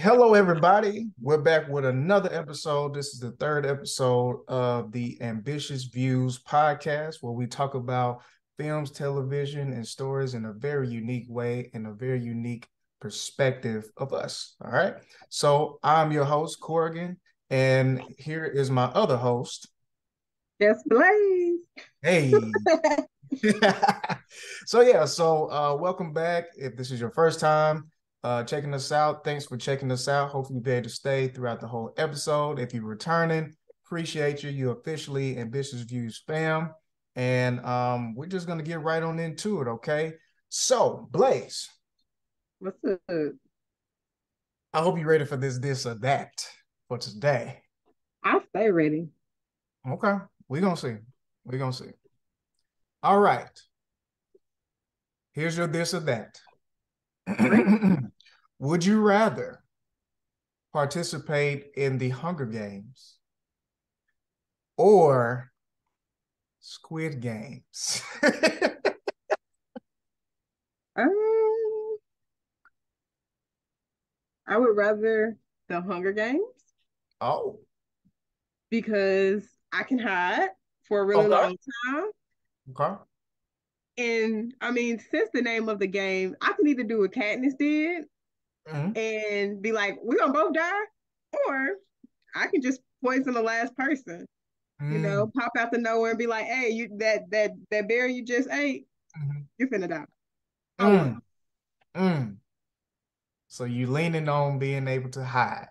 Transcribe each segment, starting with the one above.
Hello, everybody. We're back with another episode. This is the third episode of the Ambitious Views podcast, where we talk about films, television, and stories in a very unique way, in a very unique perspective of us. All right. So I'm your host, Corrigan, and here is my other host. Yes, Blaze. Hey. so yeah, so uh welcome back. If this is your first time uh checking us out, thanks for checking us out. Hopefully you'll be able to stay throughout the whole episode. If you're returning, appreciate you. You officially ambitious views fam. And um we're just gonna get right on into it, okay? So Blaze. What's up? I hope you're ready for this, this or that for today. I stay ready. Okay. We're gonna see. We're gonna see. All right. Here's your this or that. Would you rather participate in the Hunger Games or Squid Games? um, I would rather the Hunger Games. Oh. Because I can hide for a really okay. long time. Okay. And I mean, since the name of the game, I can either do what Katniss did mm-hmm. and be like, we're gonna both die, or I can just poison the last person. Mm. You know, pop out the nowhere and be like, hey, you that that that bear you just ate, mm-hmm. you're finna die. Mm. Mm. So you leaning on being able to hide.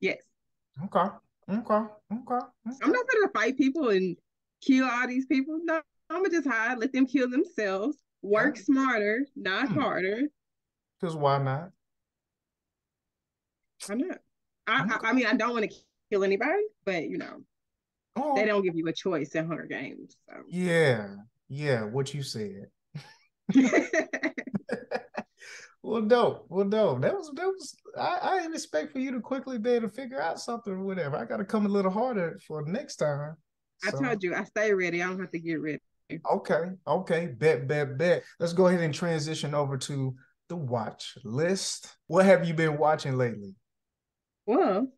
Yes. Okay. Okay. Okay. okay. I'm not gonna fight people and kill all these people. No, I'm gonna just hide, let them kill themselves. Work smarter, not hmm. harder. Because why not? Why not? I, okay. I, I mean, I don't want to kill anybody, but you know, oh. they don't give you a choice in Hunger Games. So. Yeah, yeah, what you said. well, dope. Well, dope. That was that was. I, I didn't expect for you to quickly be able to figure out something or whatever. I got to come a little harder for next time. I told you, I stay ready. I don't have to get ready. Okay, okay, bet, bet, bet. Let's go ahead and transition over to the watch list. What have you been watching lately? Well,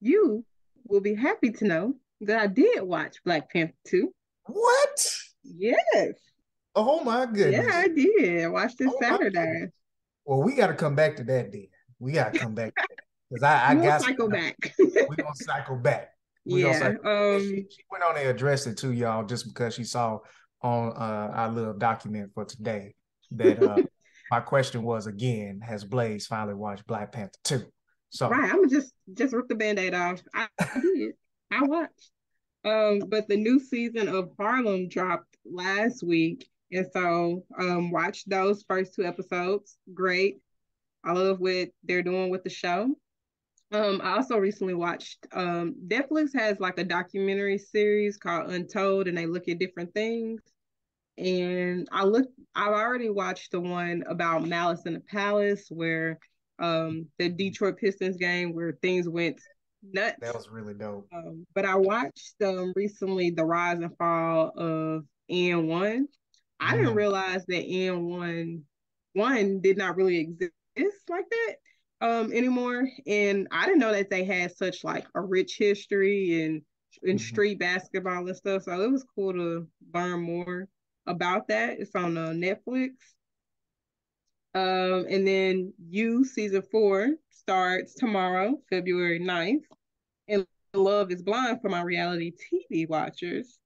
you will be happy to know that I did watch Black Panther 2. What? Yes. Oh my goodness. Yeah, I did. I watched this oh Saturday. Well, we got to come back to that then. We got to come back because I, I got cycle back. We're gonna cycle back. We yeah. um, she, she, went on there addressed it to y'all just because she saw on uh, our little document for today that uh, my question was again, has Blaze finally watched Black Panther 2? So right, I'm just just rip the band-aid off. I, I did. I watched. Um, but the new season of Harlem dropped last week. And so um watched those first two episodes. Great. I love what they're doing with the show. Um, I also recently watched um Netflix has like a documentary series called Untold, and they look at different things. And I look, I've already watched the one about Malice in the Palace, where um the Detroit Pistons game where things went nuts. That was really dope. Um, but I watched um recently the rise and fall of AND1. I mm. didn't realize that AND1 One did not really exist like that um anymore. And i didn't know that they had such like a rich history and in mm-hmm. street basketball and stuff. So it was cool to learn more about that. It's on uh, netflix. Um and then you season four starts tomorrow february 9th and love is blind for my reality tv watchers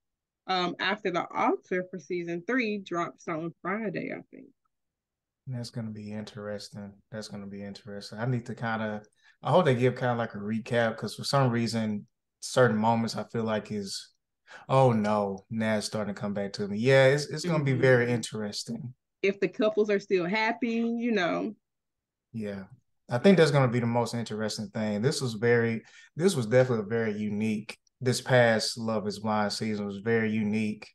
um after the altar for season three drops on friday i think that's going to be interesting. That's going to be interesting. I need to kind of, I hope they give kind of like a recap because for some reason, certain moments I feel like is, oh no, now it's starting to come back to me. Yeah, it's, it's going to be very mm-hmm. interesting. If the couples are still happy, you know. Yeah. I think that's going to be the most interesting thing. This was very, this was definitely very unique. This past Love is Blind season was very unique.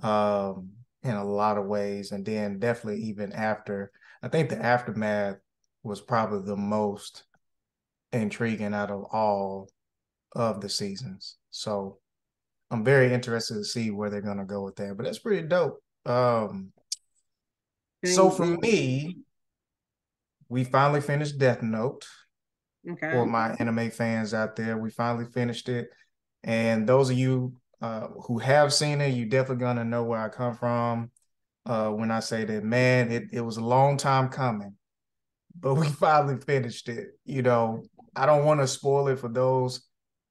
Um, in a lot of ways. And then definitely even after, I think the aftermath was probably the most intriguing out of all of the seasons. So I'm very interested to see where they're gonna go with that. But that's pretty dope. Um so for me, we finally finished Death Note. Okay. For my anime fans out there, we finally finished it. And those of you uh, who have seen it, you definitely gonna know where I come from uh, when I say that. Man, it it was a long time coming, but we finally finished it. You know, I don't want to spoil it for those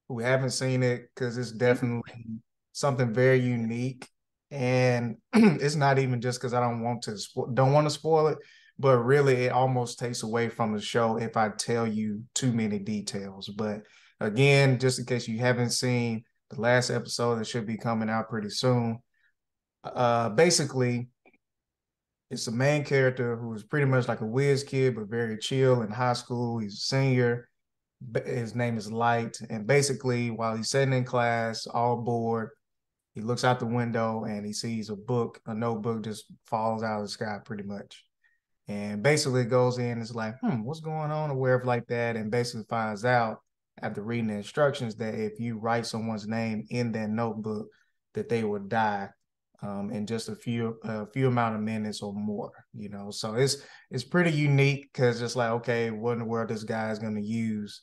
who haven't seen it because it's definitely something very unique. And it's not even just because I don't want to spo- don't want to spoil it, but really it almost takes away from the show if I tell you too many details. But again, just in case you haven't seen the last episode that should be coming out pretty soon, uh, basically it's a main character who's pretty much like a whiz kid, but very chill in high school. He's a senior his name is Light. And basically, while he's sitting in class, all bored, he looks out the window and he sees a book, a notebook just falls out of the sky pretty much. And basically goes in is like, hmm, what's going on or wherever like that. And basically finds out after reading the instructions that if you write someone's name in that notebook, that they will die um, in just a few a few amount of minutes or more. You know, so it's it's pretty unique because it's like, okay, what in the world this guy is going to use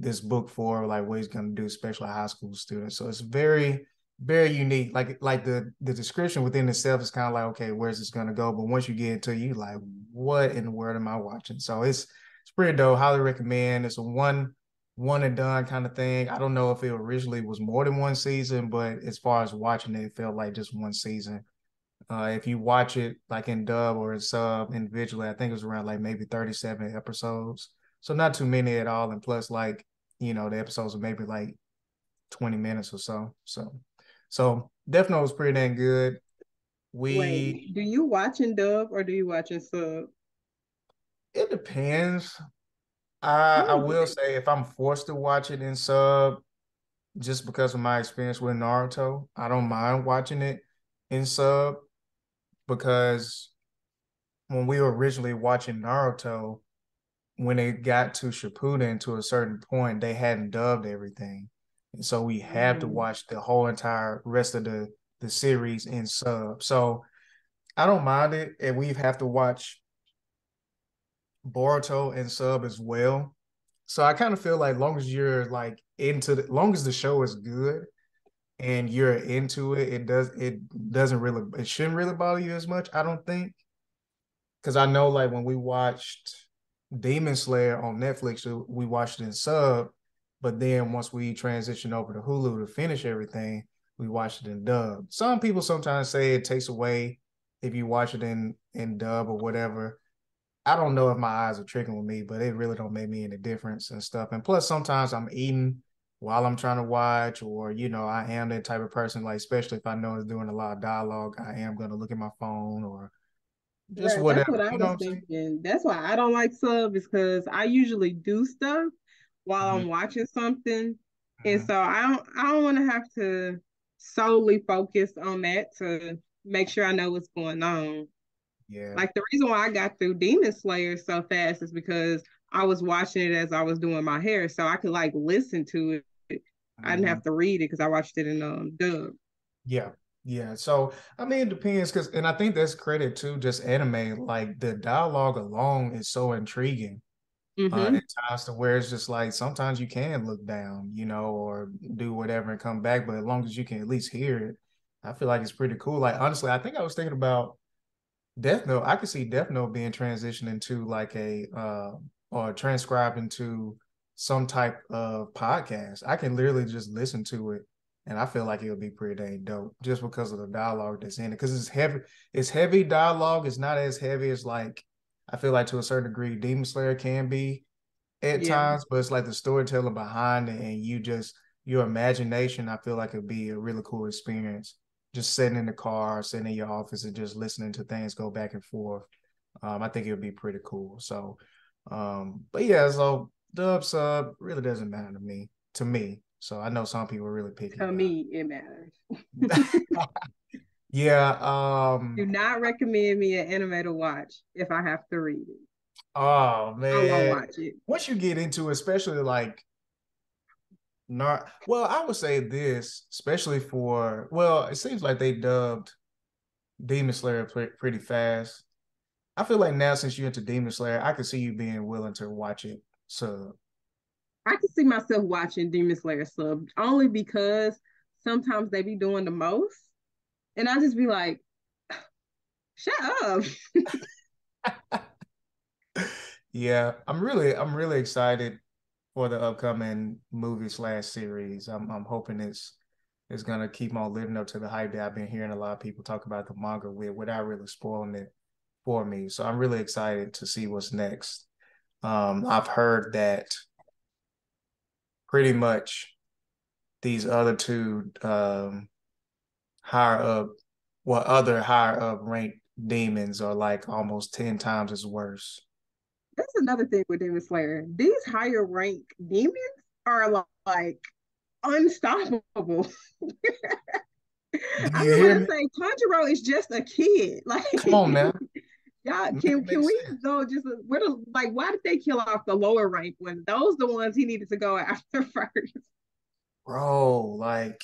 this book for, like what he's going to do, especially high school students. So it's very, very unique. Like like the the description within itself is kind of like, okay, where's this going to go? But once you get into you like, what in the world am I watching? So it's it's pretty dope. Highly recommend. It's a one one and done kind of thing. I don't know if it originally was more than one season, but as far as watching it, it felt like just one season. Uh, if you watch it like in dub or in sub individually, I think it was around like maybe 37 episodes. So not too many at all. And plus, like, you know, the episodes are maybe like 20 minutes or so. So so Death Note was pretty dang good. We Wait, do you watch in dub or do you watch in sub? It depends. I I will say if I'm forced to watch it in sub, just because of my experience with Naruto, I don't mind watching it in sub because when we were originally watching Naruto, when it got to Shippuden to a certain point, they hadn't dubbed everything, and so we had mm. to watch the whole entire rest of the the series in sub. So I don't mind it, and we have to watch Boruto and sub as well. So I kind of feel like long as you're like into the long as the show is good and you're into it, it does it doesn't really it shouldn't really bother you as much, I don't think. Cause I know like when we watched Demon Slayer on Netflix. Uh, we watched it in sub, but then once we transitioned over to Hulu to finish everything, we watched it in dub. Some people sometimes say it takes away if you watch it in in dub or whatever. I don't know if my eyes are tricking with me, but it really don't make me any difference and stuff. And plus, sometimes I'm eating while I'm trying to watch, or you know, I am that type of person. Like, especially if I know it's doing a lot of dialogue, I am going to look at my phone or just right, whatever. That's what I you know was thinking. That's why I don't like sub is because I usually do stuff while mm-hmm. I'm watching something, mm-hmm. and so I don't I don't want to have to solely focus on that to make sure I know what's going on. Yeah. Like the reason why I got through Demon Slayer so fast is because I was watching it as I was doing my hair, so I could like listen to it. Mm-hmm. I didn't have mm-hmm. to read it because I watched it in um dub. Yeah, yeah, so I mean, it depends because, and I think that's credit to just anime. Like the dialogue alone is so intriguing uh, mm-hmm. uh, at times to where it's just like sometimes you can look down, you know, or do whatever and come back. But as long as you can at least hear it, I feel like it's pretty cool. Like honestly, I think I was thinking about Death Note. I could see Death Note being transitioned into like a uh, or transcribed into some type of podcast. I can literally just listen to it and I feel like it would be pretty dang dope just because of the dialogue that's in it. Because it's heavy, it's heavy dialogue. It's not as heavy as like I feel like to a certain degree Demon Slayer can be at yeah. times, but it's like the storytelling behind it, and you just your imagination. I feel like it'd be a really cool experience. Just sitting in the car, sitting in your office, and just listening to things go back and forth. Um, I think it would be pretty cool. So, um, but yeah, so dub sub really doesn't matter to me. To me, so I know some people are really picky. To me, it matters. yeah. Um Do not recommend me an anime to watch if I have to read it. Oh man. I won't watch it. Once you get into especially like not well, I would say this, especially for well, it seems like they dubbed Demon Slayer pretty fast. I feel like now since you're into Demon Slayer, I can see you being willing to watch it. So I can see myself watching Demon Slayer sub only because sometimes they be doing the most. And I just be like, shut up. yeah, I'm really I'm really excited for the upcoming movie slash series. I'm I'm hoping it's it's gonna keep on living up to the hype that I've been hearing a lot of people talk about the manga with without really spoiling it for me. So I'm really excited to see what's next. Um, I've heard that pretty much these other two um, higher up, well, other higher up ranked demons are like almost 10 times as worse. That's another thing with Demon Slayer. These higher rank demons are like unstoppable. I was gonna say Tanjiro is just a kid. Like come on man. Y'all can can we sense. go just where the, like why did they kill off the lower rank when those the ones he needed to go after first? Bro, like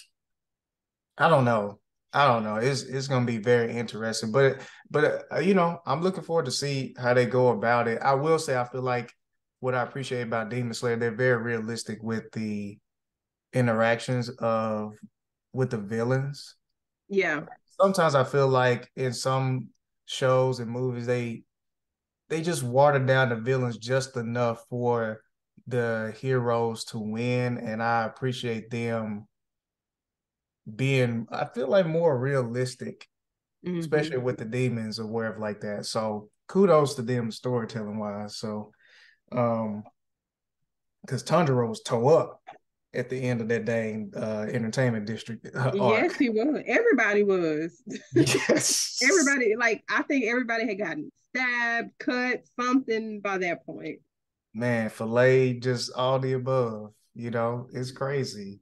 I don't know. I don't know. It's it's gonna be very interesting, but but uh, you know, I'm looking forward to see how they go about it. I will say, I feel like what I appreciate about Demon Slayer, they're very realistic with the interactions of with the villains. Yeah. Sometimes I feel like in some shows and movies, they they just water down the villains just enough for the heroes to win, and I appreciate them being I feel like more realistic, mm-hmm. especially with the demons or wherever like that. So kudos to them storytelling wise. So um because Tanjiro was toe up at the end of that dang uh, entertainment district. Uh, yes, he was. Everybody was. Yes. everybody, like I think everybody had gotten stabbed, cut, something by that point. Man, fillet, just all the above. You know, it's crazy.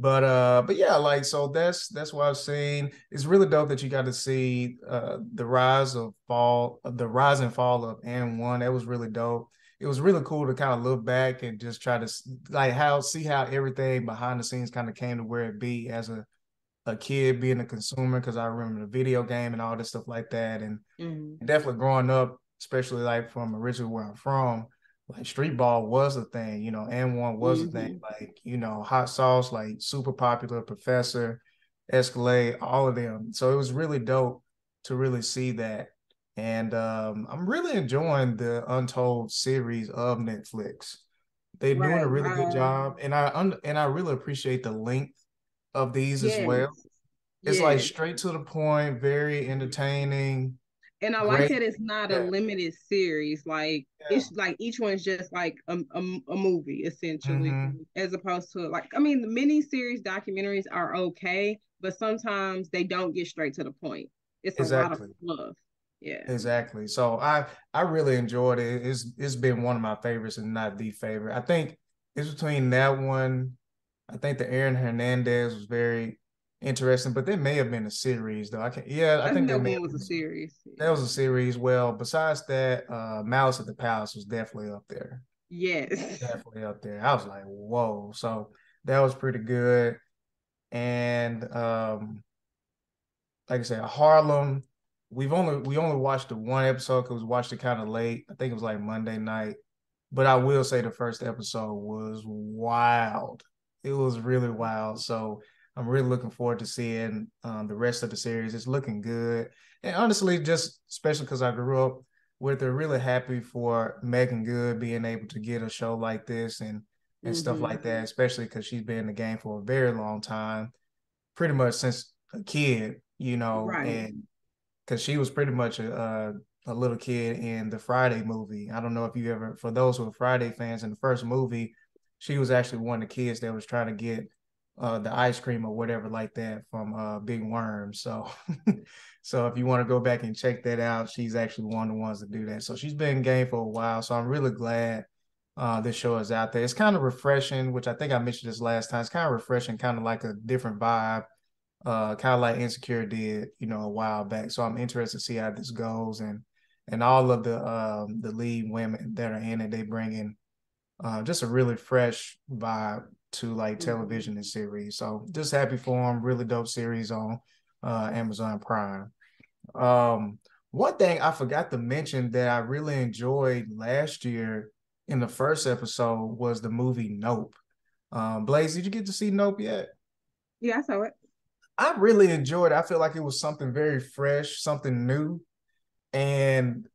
But uh, but yeah, like so that's that's what I've seen. It's really dope that you got to see uh the rise of fall, the rise and fall of AND1. That was really dope it was really cool to kind of look back and just try to like how see how everything behind the scenes kind of came to where it be as a a kid being a consumer because I remember the video game and all this stuff like that and mm-hmm. definitely growing up especially like from originally where I'm from like street ball was a thing you know AND1 was mm-hmm. a thing mm-hmm. like you know hot sauce like super popular professor Escalade all of them so it was really dope to really see that and um, I'm really enjoying the Untold series of Netflix. They're right, doing a really right. good job, and I un- and I really appreciate the length of these yes. as well. It's yes. like straight to the point, very entertaining. And I like that it's not yeah. a limited series. Like yeah. it's like each one's just like a, a, a movie essentially, mm-hmm. as opposed to like I mean the mini series documentaries are okay, but sometimes they don't get straight to the point. It's exactly. a lot of fluff. Yeah. Exactly. So I I really enjoyed it. It's it's been one of my favorites and not the favorite. I think it's between that one. I think the Aaron Hernandez was very interesting, but there may have been a series though. I can yeah, I, I think, that one was a series. That was a series. Well, besides that, uh Malice at the Palace was definitely up there. Yes. Definitely up there. I was like, whoa. So that was pretty good. And um like I said, Harlem we've only we only watched the one episode because we watched it kind of late. I think it was like Monday night. But I will say the first episode was wild. It was really wild. So I'm really looking forward to seeing um, the rest of the series. It's looking good. And honestly, just especially because I grew up with her, really happy for Meagan Good being able to get a show like this and and mm-hmm. stuff like that, especially because she's been in the game for a very long time, pretty much since a kid, you know, right. and because she was pretty much a, a, a little kid in the Friday movie. I don't know if you ever, for those who are Friday fans, in the first movie, she was actually one of the kids that was trying to get uh, the ice cream or whatever like that from uh, Big Worm. So, so if you want to go back and check that out, she's actually one of the ones to do that. So she's been game for a while. So I'm really glad uh, this show is out there. It's kind of refreshing, which I think I mentioned this last time. It's kind of refreshing, kind of like a different vibe uh, kind of like Insecure did, you know, a while back. So I'm interested to see how this goes, and and all of the um, the lead women that are in it, they bring in uh, just a really fresh vibe to like mm-hmm. television and series. So just happy for them. Really dope series on uh, Amazon Prime. Um, one thing I forgot to mention that I really enjoyed last year in the first episode was the movie Nope. Um, Blaze, did you get to see Nope yet? Yeah, I saw it. I really enjoyed it. I feel like it was something very fresh, something new. And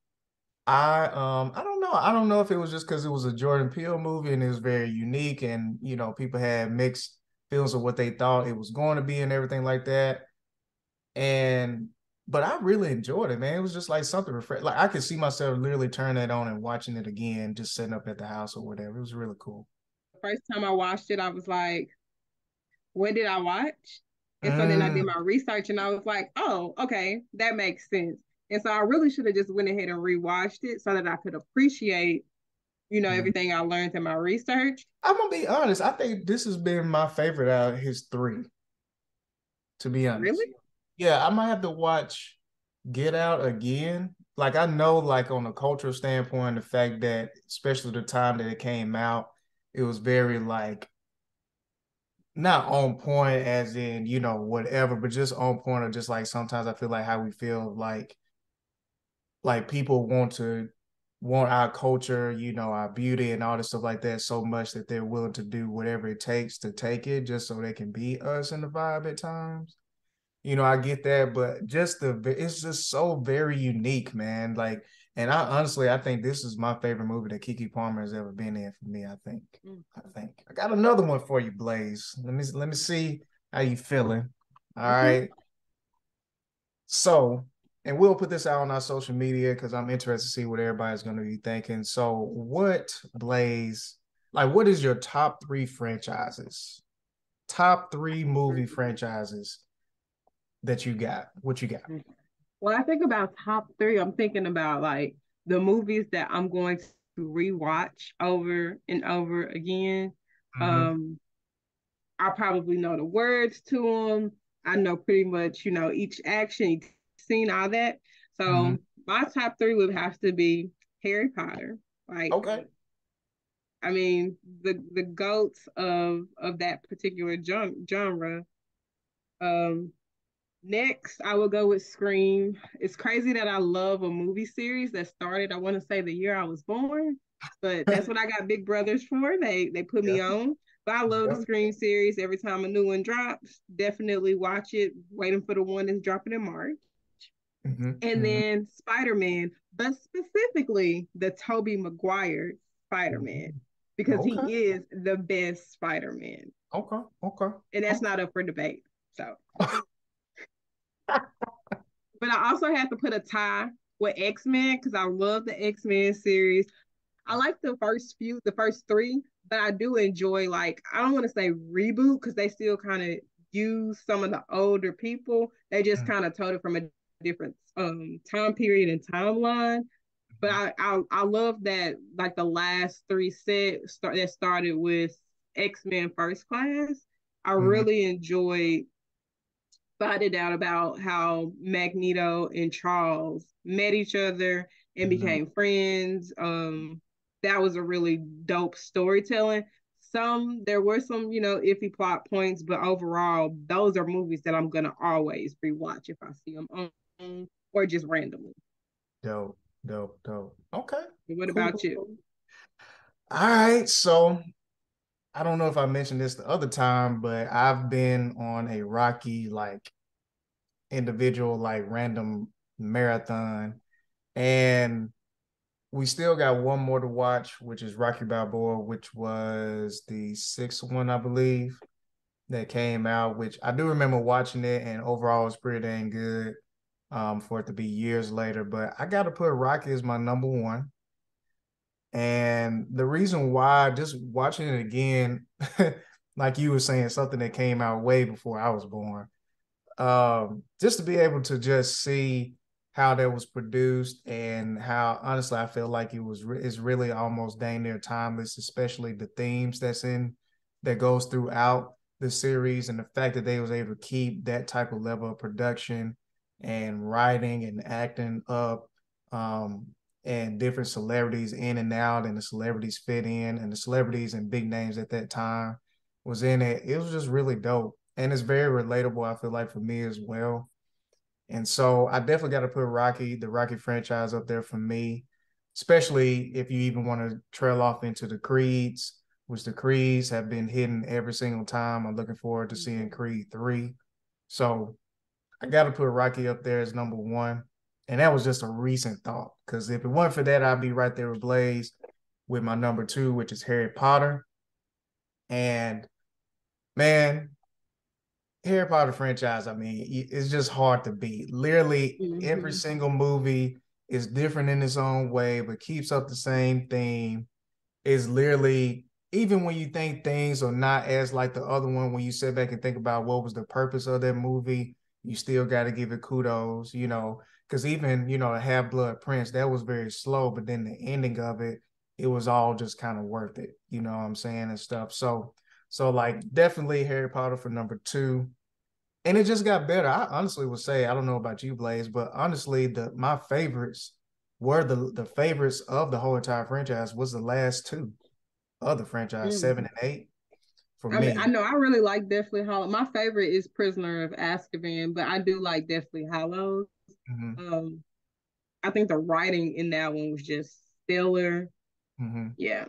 I um I don't know. I don't know if it was just because it was a Jordan Peele movie and it was very unique and you know people had mixed feelings of what they thought it was going to be and everything like that. And but I really enjoyed it, man. It was just like something refresh. Like I could see myself literally turning that on and watching it again, just sitting up at the house or whatever. It was really cool. First time I watched it, I was like, "What did I watch?" And mm. so then I did mm. my research, and I was like, "Oh, okay, that makes sense." And so I really should have just went ahead and rewatched it so that I could appreciate, you know, mm. everything I learned in my research. I'm gonna be honest. I think this has been my favorite out of his three. To be honest, really yeah, I might have to watch Get Out again. Like I know, like on a cultural standpoint, the fact that especially the time that it came out, it was very like not on point as in, you know, whatever, but just on point of just like sometimes I feel like how we feel like like people want to want our culture, you know, our beauty and all this stuff like that so much that they're willing to do whatever it takes to take it just so they can be us in the vibe at times you know, I get that, but just the it's just so very unique, man. Like, and I honestly, I think this is my favorite movie that Keke Palmer has ever been in for me. I think, mm. I think I got another one for you, Blaze. Let me let me see how you feeling. All mm-hmm. right. So, and we'll put this out on our social media because I'm interested to see what everybody's going to be thinking. So, what Blaze? Like, what is your top three franchises? Top three movie franchises that you got? What you got? Well, I think about top three. I'm thinking about like the movies that I'm going to rewatch over and over again. Mm-hmm. Um, I probably know the words to them. I know pretty much, you know, each action, scene, all that. So mm-hmm. my top three would have to be Harry Potter. Like, okay. I mean, the the goats of of that particular genre. Um, Next, I will go with Scream. It's crazy that I love a movie series that started, I want to say, the year I was born, but that's what I got Big Brothers for. They they put yeah. me on. But I love yeah. the Scream series. Every time a new one drops, definitely watch it. Waiting for the one that's dropping in March. Mm-hmm. And mm-hmm. then Spider Man, but specifically the Tobey Maguire Spider Man, because okay. he is the best Spider Man. Okay. Okay. And that's okay. not up for debate. So. but I also have to put a tie with X Men because I love the X Men series. I like the first few, the first three, but I do enjoy like I don't want to say reboot because they still kind of use some of the older people. They just mm. kind of told it from a different um time period and timeline. But I, I I love that like the last three set start that started with X Men First Class. I mm-hmm. really enjoyed spotted out about how Magneto and Charles met each other and mm-hmm. became friends. Um, that was a really dope storytelling. Some there were some, you know, iffy plot points, but overall, those are movies that I'm gonna always rewatch if I see them on or just randomly. Dope, dope, dope. Okay. What cool. about you? All right, so I don't know if I mentioned this the other time, but I've been on a Rocky like individual like random marathon, and we still got one more to watch, which is Rocky Balboa, which was the sixth one, I believe, that came out. Which I do remember watching it, and overall it was pretty dang good. Um, for it to be years later, but I got to put Rocky as my number one. And the reason why, just watching it again, like you were saying, something that came out way before I was born, um, just to be able to just see how that was produced and how honestly I feel like it was re- is really almost dang near timeless, especially the themes that's in that goes throughout the series and the fact that they was able to keep that type of level of production and writing and acting up um, and different celebrities in and out, and the celebrities fit in, and the celebrities and big names at that time was in it. It was just really dope, and it's very relatable. I feel like for me as well. And so I definitely got to put Rocky, the Rocky franchise, up there for me, especially if you even want to trail off into the Creeds, which the Creeds have been hidden every single time. I'm looking forward to seeing Creed 3. So I got to put Rocky up there as number one. And that was just a recent thought because if it weren't for that, I'd be right there with Blaze with my number two, which is Harry Potter. And man, Harry Potter franchise, I mean, it's just hard to beat. Literally, mm-hmm. every single movie is different in its own way, but keeps up the same theme. Is literally even when you think things are not as like the other one, when you sit back and think about what was the purpose of that movie, you still got to give it kudos, you know, because even you know, a Half Blood Prince that was very slow, but then the ending of it, it was all just kind of worth it, you know what I'm saying and stuff. So so like definitely Harry Potter for number two. And it just got better. I honestly would say, I don't know about you, Blaze, but honestly, the my favorites were the the favorites of the whole entire franchise was the last two of the franchise, mm. seven and eight. I me, mean, I know I really like Deathly Hallow. My favorite is Prisoner of Azkaban, but I do like Deathly Hallows. Mm-hmm. Um, I think the writing in that one was just stellar. Mm-hmm. Yeah,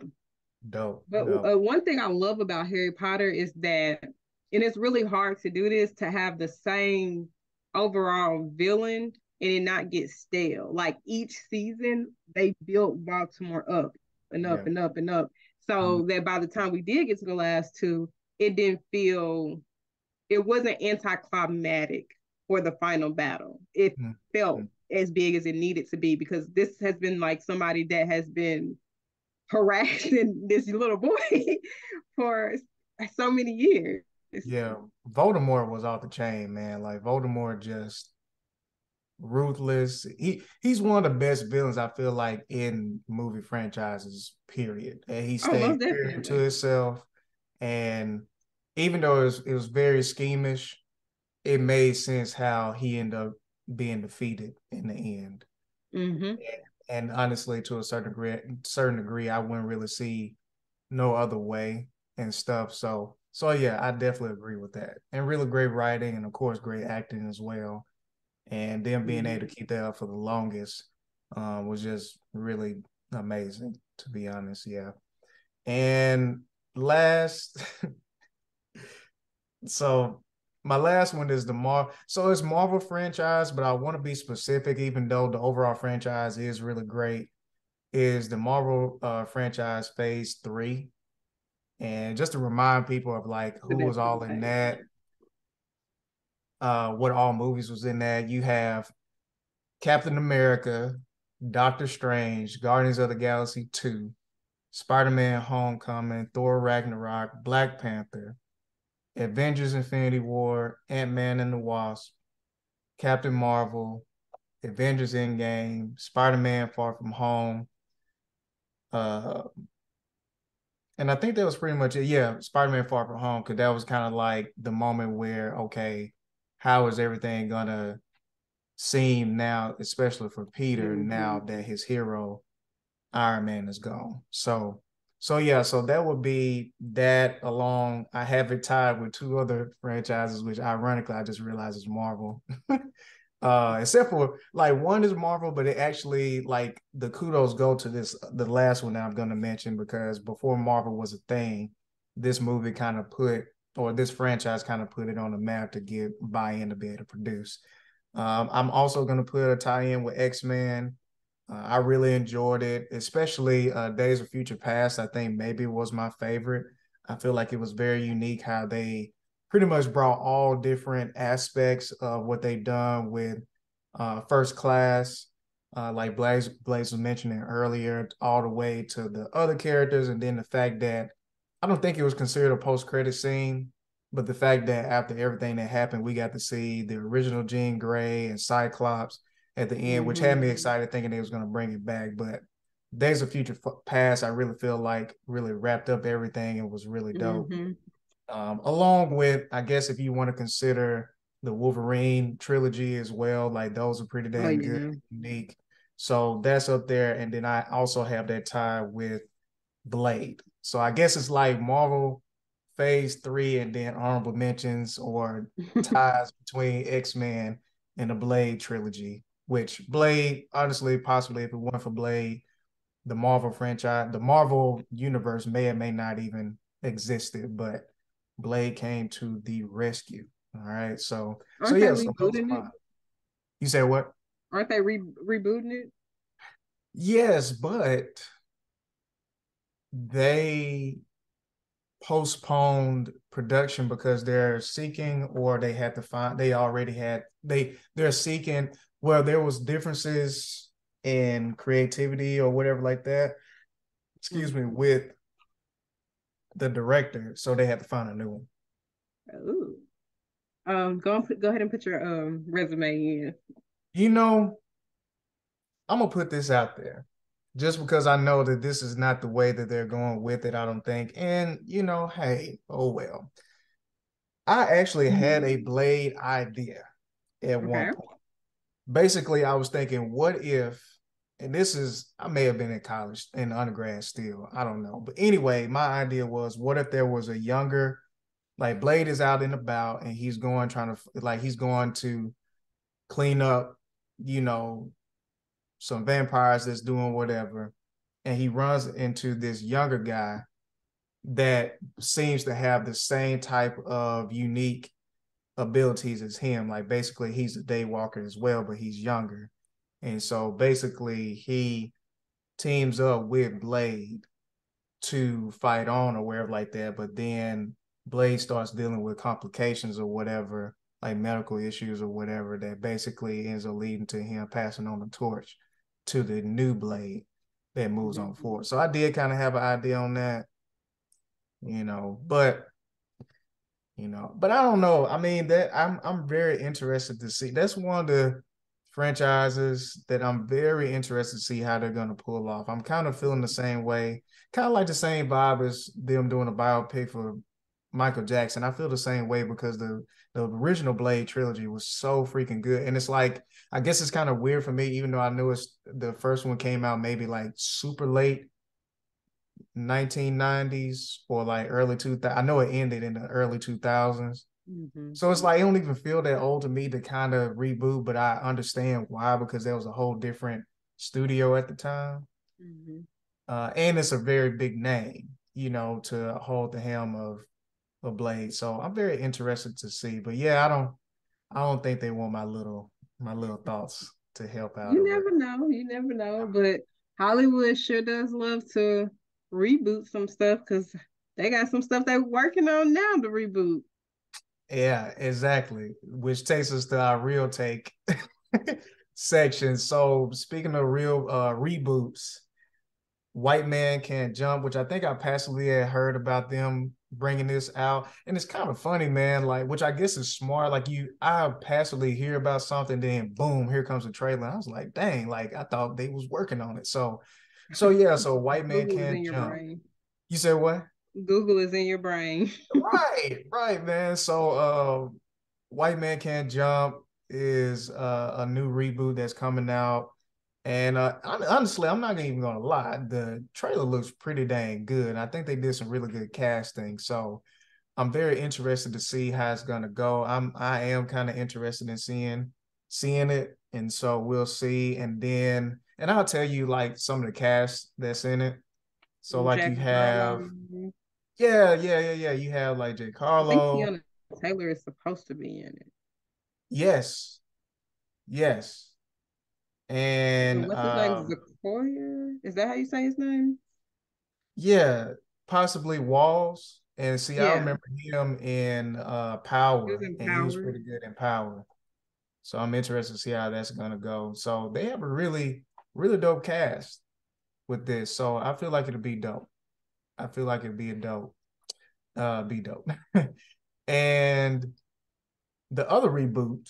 Dope. But dope. Uh, one thing I love about Harry Potter is that, and it's really hard to do this to have the same overall villain and it not get stale. Like each season, they built Voldemort up and up yeah. and up and up, so mm-hmm. that by the time we did get to the last two, it didn't feel, it wasn't anticlimactic for the final battle. It mm-hmm. felt mm-hmm. as big as it needed to be because this has been like somebody that has been harassing this little boy for so many years. Yeah, Voldemort was off the chain, man. Like Voldemort just ruthless. He he's one of the best villains I feel like in movie franchises. Period. And he stayed oh, to himself, and even though it was, it was very schemish, it made sense how he ended up being defeated in the end. Mm-hmm and honestly, to a certain degree, certain degree, I wouldn't really see no other way and stuff. So, so yeah, I definitely agree with that. And really great writing, and of course, great acting as well. And then being able to mm-hmm. keep that up for the longest um, was just really amazing, to be honest. Yeah. And last, so my last one is the Mar. So it's Marvel franchise, but I want to be specific, even though the overall franchise is really great. Is the Marvel uh, franchise Phase Three, and just to remind people of like who was all in that, uh, what all movies was in that. You have Captain America, Doctor Strange, Guardians of the Galaxy Two, Spider Man Homecoming, Thor Ragnarok, Black Panther, Avengers Infinity War, Ant Man and the Wasp, Captain Marvel, Avengers Endgame, Spider Man Far From Home. Uh, and I think that was pretty much it. Yeah, Spider Man Far From Home, because that was kind of like the moment where, okay, how is everything gonna seem now, especially for Peter, mm-hmm. now that his hero Iron Man is gone. So so yeah, so that would be that along. I have it tied with two other franchises, which ironically I just realized is Marvel. uh except for like one is Marvel, but it actually like the kudos go to this the last one that I'm gonna mention because before Marvel was a thing, this movie kind of put or this franchise kind of put it on the map to get buy-in to be able to produce. Um, I'm also gonna put a tie-in with X-Men uh, I really enjoyed it, especially uh, Days of Future Past. I think maybe was my favorite. I feel like it was very unique how they pretty much brought all different aspects of what they've done with uh, First Class, uh, like Blaze Blaze was mentioning earlier, all the way to the other characters, and then the fact that I don't think it was considered a post credit scene, but the fact that after everything that happened, we got to see the original Jean Grey and Cyclops at the end, mm-hmm. which had me mm-hmm. excited thinking they was going to bring it back. But Days of Future Past, I really feel like really wrapped up everything and was really dope. Mm-hmm. Um, along with, I guess, if you want to consider the Wolverine trilogy as well, like those are pretty damn oh, yeah. good, unique. So that's up there. And then I also have that tie with Blade. So I guess it's like Marvel Phase Three, and then honorable mentions or ties between X Men and the Blade trilogy, which Blade, honestly, possibly if it weren't for Blade, the Marvel franchise, the Marvel universe may or may not even existed, but Blade came to the rescue. All right. So Aren't so yeah, so you say what? Aren't they re- rebooting it? Yes, but they postponed production because they're seeking or they had to find they already had they they're seeking well there was differences in creativity or whatever like that excuse me mm-hmm. with the director so they had to find a new one Ooh. um go on, go ahead and put your um resume in you know i'm gonna put this out there just because I know that this is not the way that they're going with it, I don't think. And, you know, hey, oh well. I actually had a mm-hmm. blade idea at okay. one point. Basically, I was thinking, what if, and this is, I may have been in college, in undergrad still, I don't know. But anyway, my idea was, what if there was a younger, like Blade is out and about and he's going, trying to, like, he's going to clean up, you know, some vampires that's doing whatever, and he runs into this younger guy that seems to have the same type of unique abilities as him. Like basically, he's a daywalker as well, but he's younger, and so basically he teams up with Blade to fight on or wherever like that. But then Blade starts dealing with complications or whatever, like medical issues or whatever, that basically ends up leading to him passing on the torch to the new blade that moves on mm-hmm. forward. So I did kind of have an idea on that, you know, but you know, but I don't know. I mean, that I'm I'm very interested to see. That's one of the franchises that I'm very interested to see how they're going to pull off. I'm kind of feeling the same way, kind of like the same vibe as them doing a biopic for Michael Jackson. I feel the same way because the the original Blade trilogy was so freaking good, and it's like I guess it's kind of weird for me, even though I knew it's the first one came out maybe like super late 1990s or like early 2000. I know it ended in the early 2000s. Mm-hmm. So it's like it don't even feel that old to me to kind of reboot, but I understand why because there was a whole different studio at the time. Mm-hmm. Uh, and it's a very big name, you know, to hold the helm of a blade. So I'm very interested to see. But yeah, I don't I don't think they want my little my little thoughts to help out. You never know. You never know. But Hollywood sure does love to reboot some stuff because they got some stuff they're working on now to reboot. Yeah, exactly. Which takes us to our real take section. So speaking of real uh reboots, White Man Can't Jump, which I think I passively had heard about them bringing this out. And it's kind of funny man like which i guess is smart like you i passively hear about something then boom here comes a trailer. I was like dang like i thought they was working on it. So so yeah so white man can't jump. you said what? Google is in your brain. Right right man. So uh white man can't jump is uh, a new reboot that's coming out and uh, honestly, I'm not even gonna lie. The trailer looks pretty dang good. I think they did some really good casting. So I'm very interested to see how it's gonna go. I'm I am kind of interested in seeing seeing it, and so we'll see. And then and I'll tell you like some of the cast that's in it. So like Jack you have, Harlow. yeah, yeah, yeah, yeah. You have like Jack Harlow. Taylor is supposed to be in it. Yes, yes. And what's his um, name? Is that how you say his name? Yeah, possibly Walls. And see, yeah. I remember him in uh Power, he in and Power. he was pretty good in Power. So I'm interested to see how that's gonna go. So they have a really, really dope cast with this. So I feel like it'll be dope. I feel like it'd be a dope, uh, be dope. and the other reboot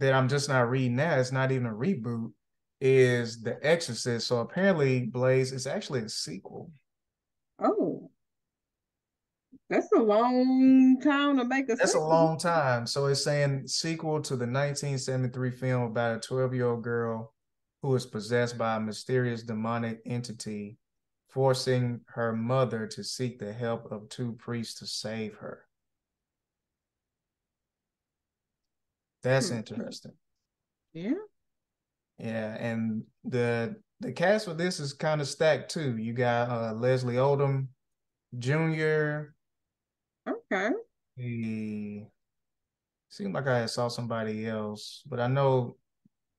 that I'm just not reading now, it's not even a reboot, is The Exorcist. So apparently, Blaze is actually a sequel. Oh. That's a long time to make a That's sequel. a long time. So it's saying sequel to the 1973 film about a 12 year old girl who is possessed by a mysterious demonic entity, forcing her mother to seek the help of two priests to save her. That's hmm. interesting. Yeah. Yeah, and the the cast for this is kind of stacked too. You got uh, Leslie Odom Jr. Okay. He seemed like I saw somebody else, but I know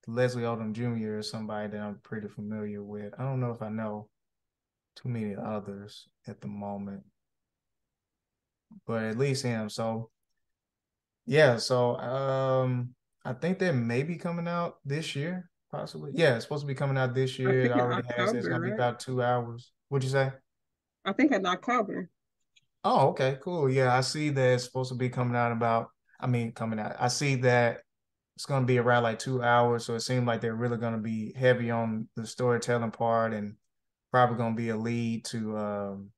Leslie Odom Jr. is somebody that I'm pretty familiar with. I don't know if I know too many others at the moment, but at least him. So yeah, so um, I think that may be coming out this year, possibly. Yeah, it's supposed to be coming out this year. It already October, has. It's gonna right? be about two hours. What'd you say? I think in October. Oh, okay, cool. Yeah, I see that it's supposed to be coming out about. I mean, coming out. I see that it's going to be around like two hours. So it seems like they're really going to be heavy on the storytelling part and probably going to be a lead to um,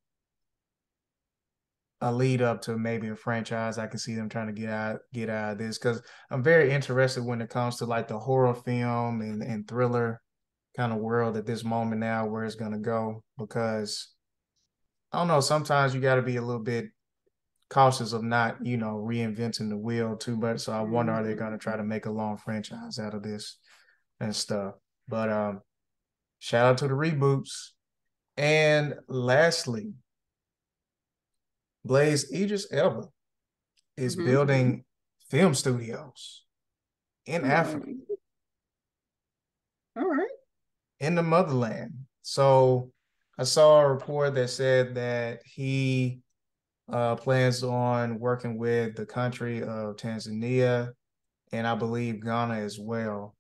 a lead up to maybe a franchise. I can see them trying to get out get out of this because I'm very interested when it comes to like the horror film and, and thriller kind of world at this moment now where it's going to go because I don't know. Sometimes you got to be a little bit cautious of not, you know, reinventing the wheel too much. So I wonder are they going to try to make a long franchise out of this and stuff. But um, shout out to the reboots. And lastly, Blaze Idris Elba is mm-hmm. building film studios in Africa. All right. In the motherland. So I saw a report that said that he uh, plans on working with the country of Tanzania and I believe Ghana as well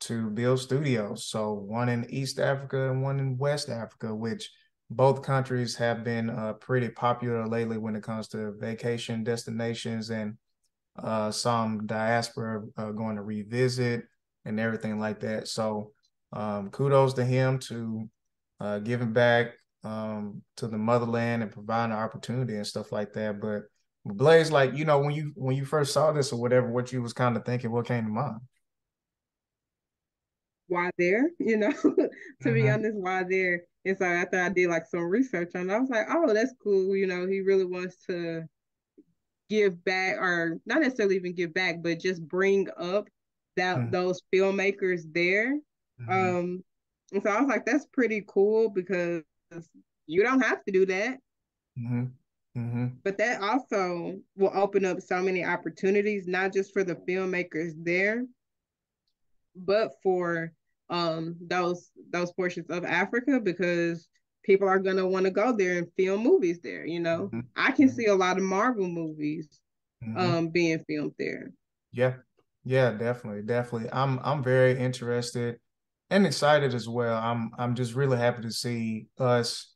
to build studios. So one in East Africa and one in West Africa, which both countries have been uh, pretty popular lately when it comes to vacation destinations and uh, some diaspora uh, going to revisit and everything like that. So um, kudos to him to uh, giving back um, to the motherland and providing an opportunity and stuff like that. But Blaze, like you know, when you when you first saw this or whatever, what you was kind of thinking, what came to mind? Why there? You know, to mm-hmm. be honest, why there? And so after I did like some research on it, I was like, oh, that's cool. You know, he really wants to give back, or not necessarily even give back, but just bring up that mm-hmm. those filmmakers there. Mm-hmm. Um, and so I was like, that's pretty cool because you don't have to do that. Mm-hmm. Mm-hmm. But that also will open up so many opportunities, not just for the filmmakers there, but for um those those portions of Africa because people are gonna want to go there and film movies there. You know, mm-hmm. I can mm-hmm. see a lot of Marvel movies mm-hmm. um being filmed there. Yeah, yeah, definitely, definitely. I'm I'm very interested and excited as well. I'm I'm just really happy to see us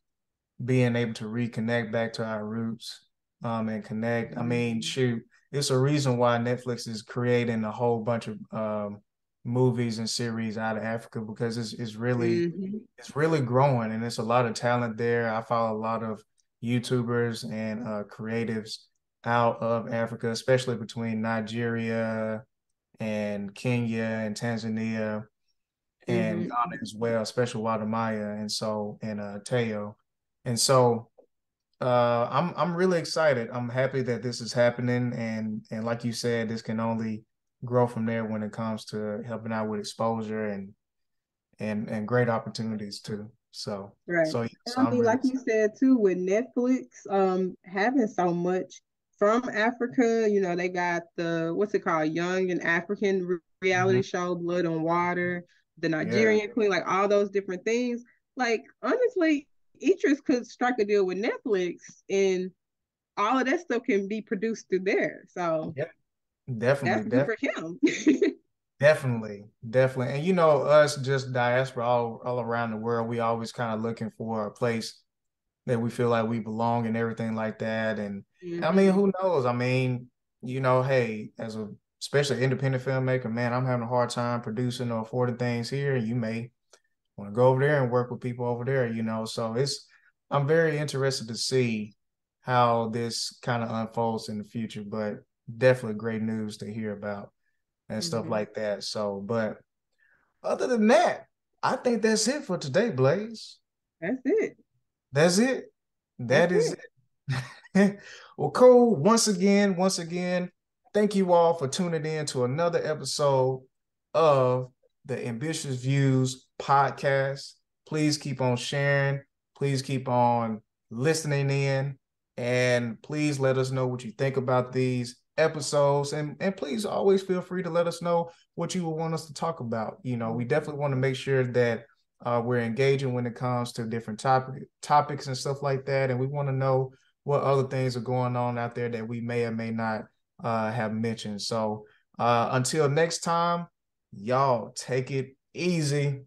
being able to reconnect back to our roots um, and connect. I mean, mm-hmm. shoot, it's a reason why Netflix is creating a whole bunch of um, movies and series out of Africa because it's it's really mm-hmm. it's really growing and it's a lot of talent there. I follow a lot of YouTubers and uh, creatives out of Africa, especially between Nigeria and Kenya and Tanzania and mm-hmm. Ghana as well, especially Wode Maya and so and uh Teo. And so uh I'm I'm really excited. I'm happy that this is happening and and like you said, this can only grow from there when it comes to helping out with exposure and and and great opportunities too. So right. So, so mean, like you said too, with Netflix um having so much from Africa, you know, they got the what's it called, Young and African reality mm-hmm. show, Blood and Water the Nigerian yeah. queen, like all those different things. Like honestly, Idris could strike a deal with Netflix and all of that stuff can be produced through there. So definitely, definitely. for him. definitely, definitely, and you know us, just diaspora all all around the world, we always kind of looking for a place that we feel like we belong and everything like that. And mm-hmm. I mean, who knows? I mean, you know, hey, as a especially independent filmmaker, man, I'm having a hard time producing or affording things here. You may want to go over there and work with people over there, you know. So it's I'm very interested to see how this kind of unfolds in the future, but definitely great news to hear about and mm-hmm. stuff like that. So, but other than that, I think that's it for today, Blaze. That's it. That's it. That that's is it. it. well, cool. Once again, once again, thank you all for tuning in to another episode of the Ambitious Views podcast. Please keep on sharing. Please keep on listening in. And please let us know what you think about these episodes. And, and please always feel free to let us know what you would want us to talk about. You know, we definitely want to make sure that uh, we're engaging when it comes to different topic topics and stuff like that. And we want to know what other things are going on out there that we may or may not uh, have mentioned. So uh, until next time, y'all take it easy.